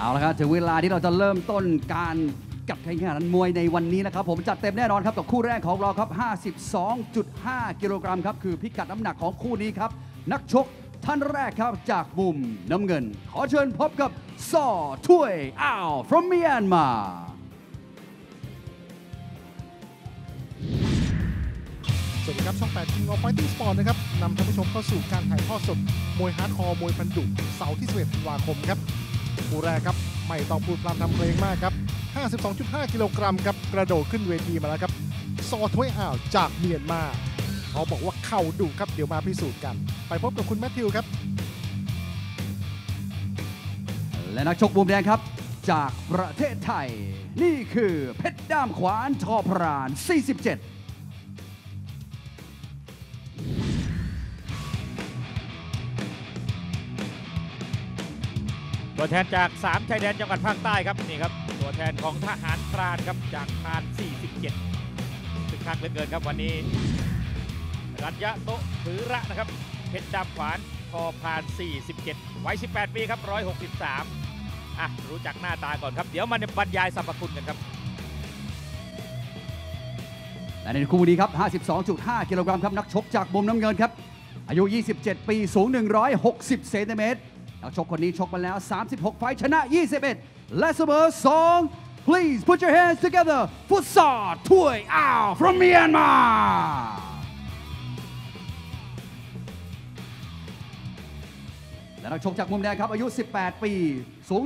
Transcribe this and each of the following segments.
เอาละครับถึงเวลาที่เราจะเริ่มต้นการกัดแข่งขันมวยในวันนี้นะครับ ผมจัดเต็มแน่นอนครับกับคู่แรกของเราครับ 52.5 กิโลกรัมครับ คือพิกัดน้ำหนักของคู่นี้ครับ นักชกท่านแรกครับจากมุมน้ำเงิน ขอเชิญพบกับซอถ้วยอ้าว from Myanmar สวัสดีครับ ช่อง8 King of Fighting Sport นะครับนำท่านผู้ชมเข้าสู่การถ่ายทอดสด มวย Hardcore มวยพันธุ์ดุเสาร์ที่11ธันวาคมครับ คู่แรกครับ ไม่ต้องพูดพร่ำทำเพลงมากครับ 52.5 กิโลกรัมครับ กระโดดขึ้นเวทีมาแล้วครับ ซอ ท้วยอ่าวจากเมียนมา เขาบอกว่าเข่าดุครับ เดี๋ยวมาพิสูจน์กัน ไปพบกับคุณแมทธิวครับ และนักชกมุมแดงครับ จากประเทศไทย นี่คือเพชรด้ามขวานท.พราน 47 ตัวแทนจาก 3 ชายแดนจังหวัดภาคใต้ครับนี่ครับ ตัวแทนของทหารพรานครับจากพาน 47คึกคักเหลือเกินครับวันนี้ รัญญะโตถือระนะครับเพชรดำขวานพอพาน 47วัย18 ปีครับ 163 อะ รู้จักหน้าตาก่อนครับ เดี๋ยวมาบรรยายสรรพคุณกันครับและในคู่นี้ครับ 52.5 กิโลกรัมครับ นักชกจากมุมน้ำเงินครับ อายุ 27 ปี สูง 160 เซนติเมตร นักชกคนนี้ชกมาแล้ว 36 ไฟชนะ 21 และเสมอ 2 Please put your hands together for Sa Tui Ao from Myanmar และนักชกจากมุมแดงครับ อายุ 18 ปี สูง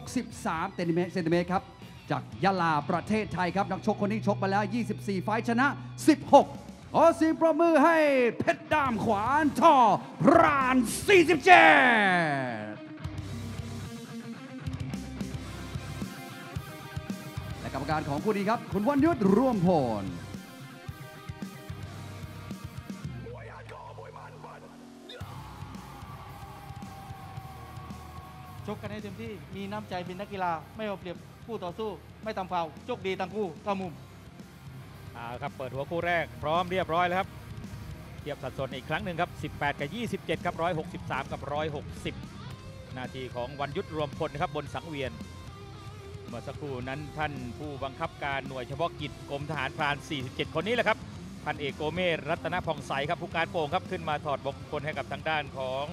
163เซนติเมตรเซนติเมตรครับ จากยะลาประเทศไทยครับ นักชกคนนี้ชกมาแล้ว 24 ไฟชนะ 16 ขอเสียงประมือให้เพชรดามขวานทอพราน 47 และกรรมการของคู่นี้ครับ คุณวันยุทธร่วมพลชกกันให้เต็มที่มีน้ำใจเป็นนักกีฬาไม่เอาเปรียบคู่ต่อสู้ ไม่ทำฟาวโชคดีทั้งคู่เข้ามุม อาครับเปิดหัวคู่แรกพร้อมเรียบร้อยแล้วครับเทียบสัดส่วนอีกครั้งหนึ่งครับ 18 กับ 27 ครับ 163 กับ 160 นาทีของวันยุทธรวมพลนะครับบนสังเวียน เมื่อสักครู่นั้นท่านผู้บังคับการหน่วยเฉพาะกิจกรมทหารพราน 47 คนนี้แหละครับ พันเอกโกเมศรัตนพองใสครับผู้การโป่งครับขึ้นมาถอดบงคลให้กับทางด้านของ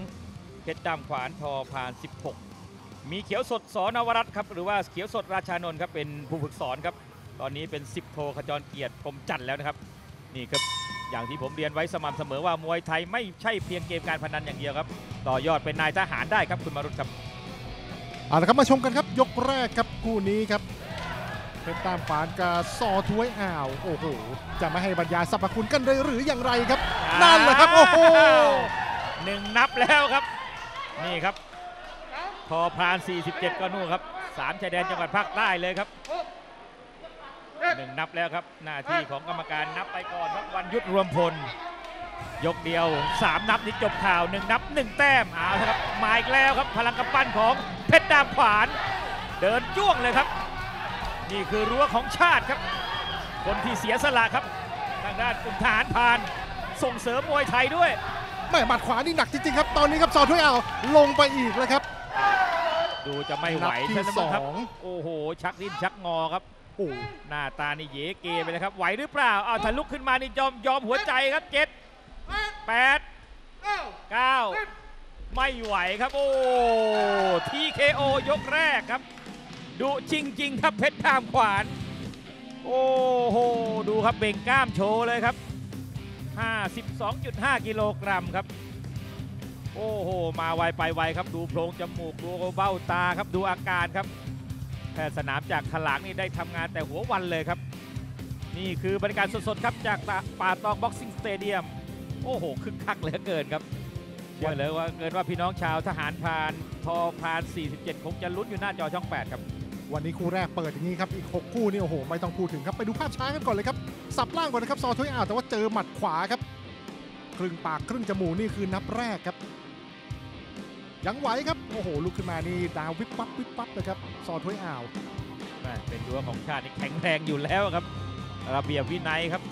เพชรดำขวานทอพราน 16 มีเขียวสดสอนวรัตครับหรือว่าเขียวสดราชานนท์ครับเป็นผู้ฝึกสอนครับ ตอนนี้เป็น 10 โทขจรเกียรติพรหมจันทร์แล้วนะครับ นี่ครับ อย่างที่ผมเรียนไว้สม่ำเสมอว่ามวยไทยไม่ใช่เพียงเกมการพนันอย่างเดียวครับ ต่อยอดเป็นนายทหารได้ครับคุณมารุตครับเอาละครับมาชมกันครับยกแรกครับคู่นี้ครับเป็นตามฝานกาซอถ้วยอ่าวโอ้โหจะไม่ให้บรรยายสรรพคุณกันเลยหรืออย่างไรครับ นั่นแหละครับโอ้โหหนึ่งนับแล้วครับ นี่ครับพอพราน 47 ก็นู่นครับสามชายแดนจังหวัดภาคใต้เลยครับ หนึ่งนับแล้วครับ หน้าที่ของกรรมการนับไปก่อนครับวันยุทธรวมพล ยกเดียว 3 นับนี่จบข่าวหนึ่งนับหนึ่งแต้มเอาละครับมาอีกแล้วครับ พลังกำปั้นของเพชรดามขวาน เดินจ้วงเลยครับ นี่คือรั้วของชาติครับ คนที่เสียสละครับ ทางด้านกลุ่มทหารพราน ส่งเสริมมวยไทยด้วยแม่หมัดขวานี่หนักจริงๆครับ ตอนนี้ครับซอถ้วยอ่าวลงไปอีกแล้วครับ ดูจะไม่ไหวนับที่ใช่ไหมครับสองโอ้โห ชักดิ้นชักงอครับ โอ้หน้าตานี่เยเกไปเลยครับไหวหรือเปล่าอ้าวถ้าลุขึ้นมานี่ยอมยอมหัวใจครับเจ็ดแปดเก้าไม่ไหวครับ โอ้ทีเคโอยกแรกครับดูจริง ๆ ครับเพชรด้ามขวาน โอ้โหดูครับเบ่งกล้ามโชว์เลยครับ 52.5 กิโลกรัมครับ โอ้โห มาไวไปไวครับดูโพรงจมูกดูเบ้าตาครับดูอาการครับ แพทย์สนามจากถลางนี่ได้ทำงานแต่หัววันเลยครับ นี่คือบรรยากาศสดๆครับจากป่าตอง Boxing Stadium โอ้โหคึกคักเหลือเกินครับเชื่อเลยว่าเกินว่าพี่น้องชาวทหารพรานทอพาน 47 คงจะลุ้นอยู่หน้าจอช่อง 8 ครับ วันนี้คู่แรกเปิดอย่างนี้ครับอีก 6 คู่นี่โอ้โหไม่ต้องพูดถึงครับไปดูภาพช้ากันก่อนเลยครับสับล่างก่อนนะครับซอถ้วยอ่าวแต่ว่าเจอหมัดขวาครับ ครึ่งปากครึ่งจมูกนี่คือนับแรกครับ ยังไหวครับ โอ้โห ลุกขึ้นมานี่ ดาววิบปั๊บวิบปั๊บเลยครับซอถ้วยอ่าวเป็นรั้วของชาติแข็งแรงอยู่แล้วครับ ระเบียบวินัยครับ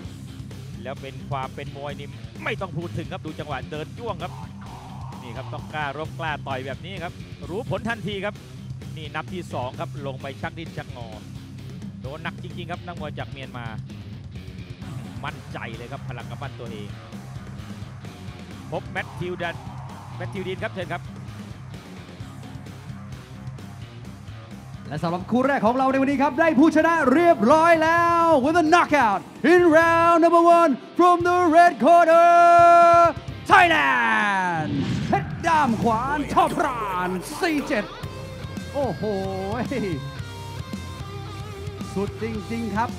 แล้วเป็นความเป็นมวยนี่ไม่ต้องพูดถึงครับดูจังหวะเดินจ้วงครับ นี่ครับต้องกล้ารบกล้าต่อยแบบนี้ครับ รู้ผลทันทีครับ นี่นับที่สองครับ ลงไปชักดิ้นชักงอโดนหนักจริงๆครับนักมวยจากเมียนมา มั่นใจเลยครับพลังกำปั้นตัวเอง พบแมทธิวดันแมทธิวดินครับเชิญครับ และสำหรับคู่แรกของเราในวันนี้ครับ ได้ผู้ชนะเรียบร้อยแล้ว with a knockout in round number one from the red corner Thailand เพชรดามขวานทอพราน47 โอ้โห สุดจริง ๆ ครับ